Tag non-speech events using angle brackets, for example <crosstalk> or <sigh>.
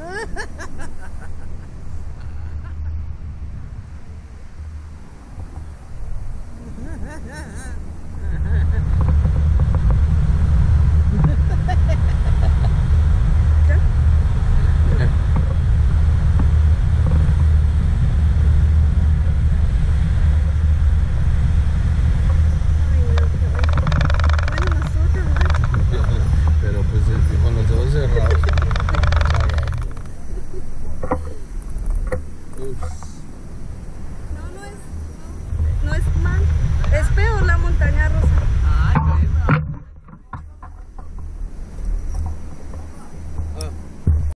Ay, <laughs> <laughs> No, no es. No, no es mal.